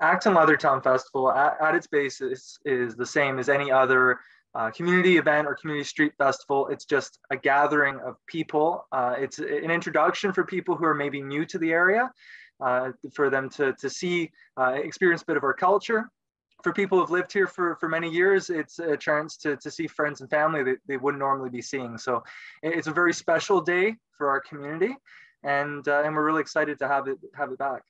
Acton Leathertown Festival at, at its basis is, the same as any other uh, community event or community street festival. It's just a gathering of people. Uh, it's an introduction for people who are maybe new to the area, uh, for them to, to see, uh, experience a bit of our culture. For people who've lived here for, for many years, it's a chance to, to see friends and family that they wouldn't normally be seeing. So it's a very special day for our community, and, uh, and we're really excited to have it, have it back.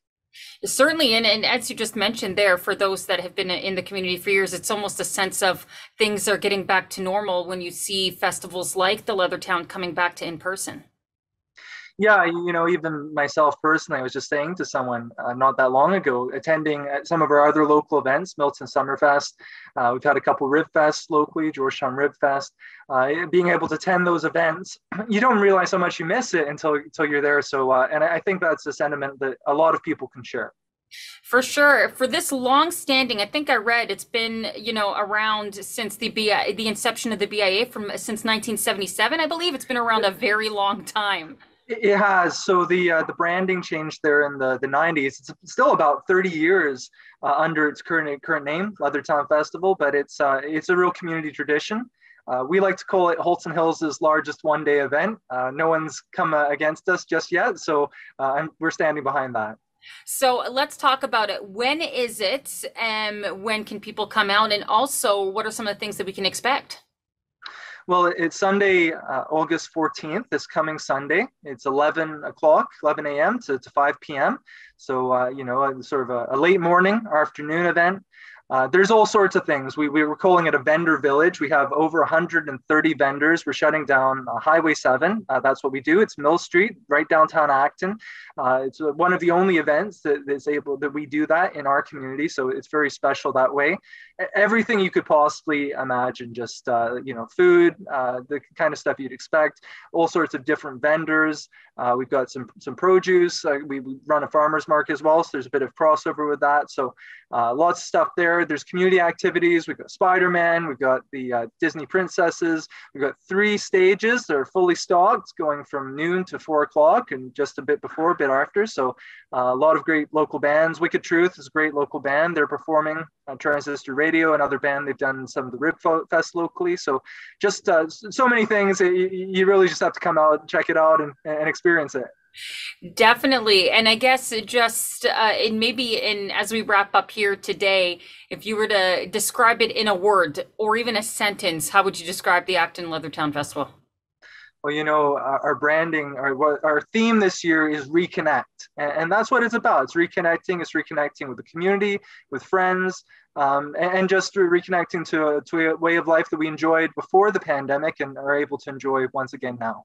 Certainly, and, and as you just mentioned there, for those that have been in the community for years, it's almost a sense of things are getting back to normal when you see festivals like the Leathertown coming back to in person yeah, you know, even myself personally, I was just saying to someone uh, not that long ago, attending some of our other local events, Milton Summerfest. Uh, we've had a couple Rib Fest locally, Georgetown Rib Fest. Uh, being able to attend those events, you don't realize how much you miss it until until you're there. So, uh, and I think that's a sentiment that a lot of people can share. For sure. For this long standing, I think I read it's been, you know, around since the BI, the inception of the BIA from since 1977, I believe. It's been around a very long time. It has. So the uh, the branding changed there in the, the 90s. It's still about 30 years uh, under its current current name, Leathertown Festival, but it's uh, it's a real community tradition. Uh, we like to call it Halton Hills' largest one day event. Uh, no one's come uh, against us just yet, so we're standing behind that. So let's talk about it. When is it? and when can people come out? And also, what are some of the things that we can expect? Well, it's Sunday, uh, August 14th, this coming Sunday. It's 11 o'clock, 11 a.m. To, to 5 p.m. So, uh, you know, sort of a, a, late morning or afternoon event. Uh, there's all sorts of things. We, we were calling it a vendor village. We have over 130 vendors. We're shutting down uh, Highway 7. Uh, that's what we do. It's Mill Street, right downtown Acton. Uh, it's one of the only events that is able that we do that in our community. So it's very special that way. Everything you could possibly imagine, just you know, food, uh, the kind of stuff you'd expect. All sorts of different vendors. Uh, we've got some some produce. we, we run a farmers market as well, so there's a bit of crossover with that. So lots of stuff there. There's community activities. We've got Spider-Man. We've got the uh, Disney princesses. We've got three stages that are fully stocked, going from noon to four o'clock, and just a bit before, a bit after. So uh, a lot of great local bands. Wicked Truth is a great local band. They're performing on Transistor Radio, another band. They've done some of the Rib Fest locally. So just uh, so many things. You really just have to come out, check it out, and, and experience it. Definitely. And I guess just uh, in maybe in as we wrap up here today, if you were to describe it in a word or even a sentence, how would you describe the Acton Leathertown Festival? Well, you know, our, branding, our, our theme this year is reconnect. And, and, that's what it's about. It's reconnecting, it's reconnecting with the community, with friends, um, and, and, just reconnecting to, to a way of life that we enjoyed before the pandemic and are able to enjoy once again now.